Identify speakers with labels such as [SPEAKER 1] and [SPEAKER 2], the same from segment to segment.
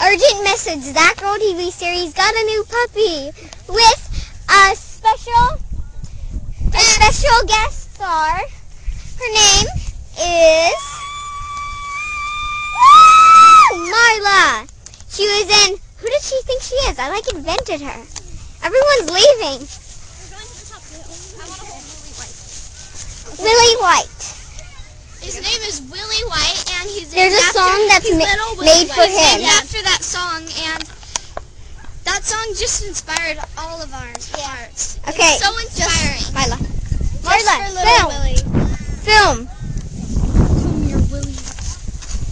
[SPEAKER 1] Urgent message. That Girl TV series got a new puppy with a special, a special guest star. Her name is! Marla. She was in. Who did she think she is? I like invented her. Everyone's leaving. Willy White.
[SPEAKER 2] His name is Willy White, he's
[SPEAKER 1] There's a
[SPEAKER 2] after-
[SPEAKER 1] song that's ma-
[SPEAKER 2] little
[SPEAKER 1] made for him.
[SPEAKER 2] named after that song, and that song just inspired all of our hearts.
[SPEAKER 1] Okay.
[SPEAKER 2] It's so inspiring. Just for little
[SPEAKER 1] film.
[SPEAKER 2] Willy.
[SPEAKER 1] Film.
[SPEAKER 2] Come here, Willy.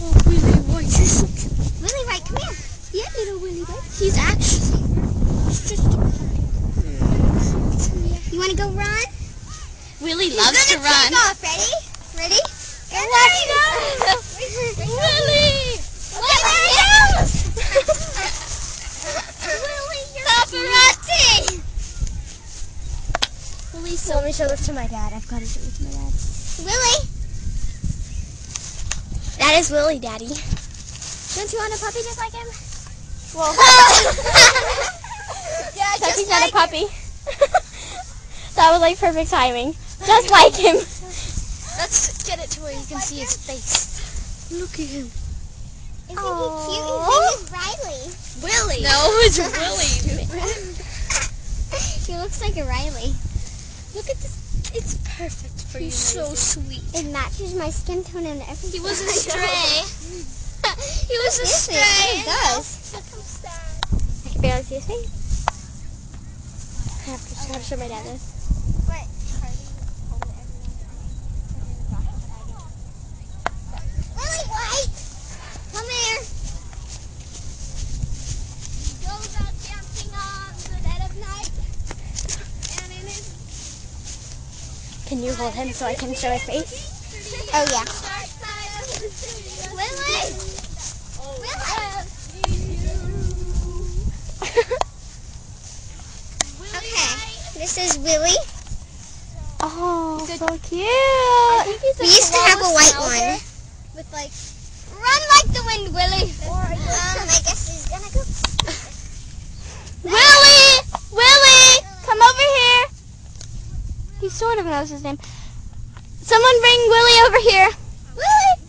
[SPEAKER 2] Oh, Willy White, you're so cute.
[SPEAKER 1] Willy White, come here.
[SPEAKER 2] Yeah, little Willy White. He's actually. He's just.
[SPEAKER 1] You want to go run?
[SPEAKER 2] Willy
[SPEAKER 1] He's
[SPEAKER 2] loves to
[SPEAKER 1] gonna
[SPEAKER 2] run.
[SPEAKER 1] take off. Ready? Go
[SPEAKER 2] Willy!
[SPEAKER 1] Paparazzi!
[SPEAKER 2] Willy's so
[SPEAKER 3] Let me show this to my dad. I've got to show this to my dad.
[SPEAKER 1] Willy.
[SPEAKER 2] That is Willy, Daddy.
[SPEAKER 3] Don't you want a puppy just like him?
[SPEAKER 1] Well,
[SPEAKER 3] Yeah, Tucky's not a puppy. that was like perfect timing. Just like him.
[SPEAKER 2] Let's get it to where you can see his face. Look at him.
[SPEAKER 1] Isn't he cute? His name is Riley.
[SPEAKER 2] Willy. No, it's Willy.
[SPEAKER 1] He looks like a Riley.
[SPEAKER 2] Look at this. It's perfect for you. He's so sweet.
[SPEAKER 1] It matches my skin tone and everything.
[SPEAKER 2] He was a stray. he was a stray.
[SPEAKER 1] It does.
[SPEAKER 2] Look sad.
[SPEAKER 3] I can barely see his face. I have to, I have to show my dad this.
[SPEAKER 1] Willy White. Come here.
[SPEAKER 2] Goes out dancing on the dead of night. And in his
[SPEAKER 3] Can you hold him so I can show his face?
[SPEAKER 1] Oh yeah.
[SPEAKER 2] dark side of the city.
[SPEAKER 1] Willy. Okay. This is Willy.
[SPEAKER 3] oh, so cute.
[SPEAKER 1] We used to have a white one.
[SPEAKER 2] With like
[SPEAKER 1] Run like the wind, Willy. Um, I guess he's gonna go.
[SPEAKER 3] Willy! Willy! Come over here. He sort of knows his name. Someone bring Willy over here.
[SPEAKER 1] Willy.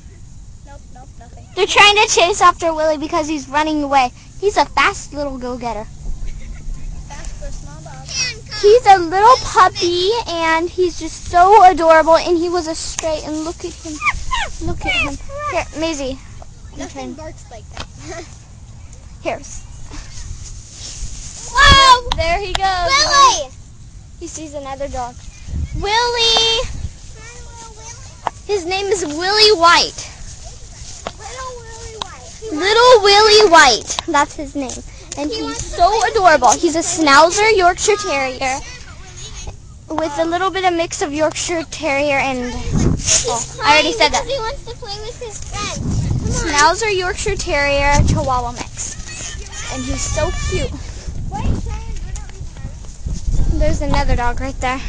[SPEAKER 2] nope, nope, nothing.
[SPEAKER 3] They're trying to chase after Willy because he's running away. He's a fast little go-getter.
[SPEAKER 2] Fast for small dog.
[SPEAKER 3] He's a little puppy and he's just so adorable and he was a stray and look at him. Look at him. Here, Maisie.
[SPEAKER 2] Nothing barks like that.
[SPEAKER 3] Here. Whoa! There he goes.
[SPEAKER 1] Willy.
[SPEAKER 3] He sees another dog. Willy! His name is Willy White.
[SPEAKER 1] Little Willy White.
[SPEAKER 3] Little Willy White. That's his name. And he's so adorable. He's a Schnauzer Yorkshire Terrier with a little bit of mix of Yorkshire Terrier and oh, I already said that.
[SPEAKER 1] He wants to play with his friends.
[SPEAKER 3] Schnauzer Yorkshire Terrier Chihuahua mix. And he's so cute. There's another dog right there.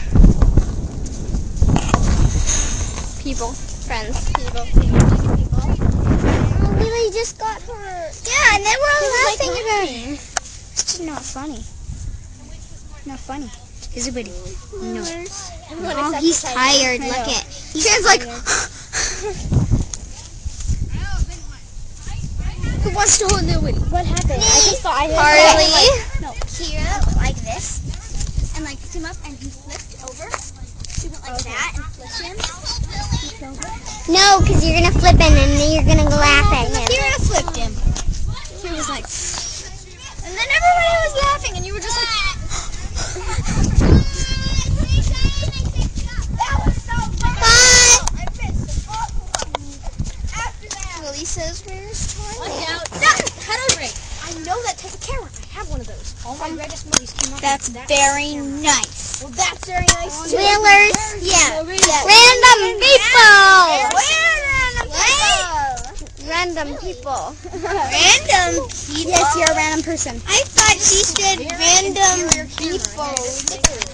[SPEAKER 3] People, friends, people.
[SPEAKER 1] Oh, Willy just got hurt. Yeah, and then we're all laughing about it.
[SPEAKER 3] It's just not funny. Not funny. Is it pretty? No.
[SPEAKER 1] Oh, he's tired. Look at. He sounds like.
[SPEAKER 2] Who wants to hold the Willy?
[SPEAKER 3] What happened? I just thought I heard
[SPEAKER 1] Harley.
[SPEAKER 2] No, Kira like this, and like picked him up, and he flipped over. She went like that and flipped him.
[SPEAKER 1] No, because you're gonna flip him and then you're gonna laugh at him.
[SPEAKER 2] Kira flipped him. He was like, and then everybody was laughing, and you were just like. Willy says, "Where's Charlie?" I know that type of camera. I have one of those. All my movies came out.
[SPEAKER 1] That's
[SPEAKER 2] that
[SPEAKER 1] very nice.
[SPEAKER 2] Well, that's very nice too.
[SPEAKER 1] Wheelers. Yeah.
[SPEAKER 3] Random people!
[SPEAKER 1] Random people.
[SPEAKER 3] Random
[SPEAKER 1] people?
[SPEAKER 3] Yes, you're a random person.
[SPEAKER 1] I thought she said random people.